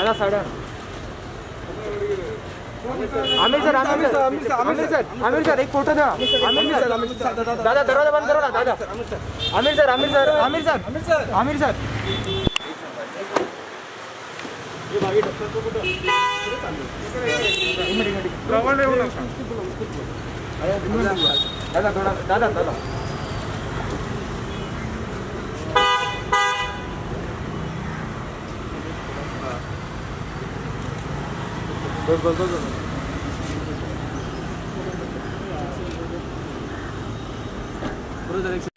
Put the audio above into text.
आणा साडे. Aamir sir Aamir sir Aamir sir Aamir sir. एक फ़ोटो द्या. आमिर सर दादा दरवाज़ा बंद करा ना दादा. Aamir sir Aamir sir. Aamir sir Aamir sir दादा थोडा दादा दादा. बस बस बस बरोबर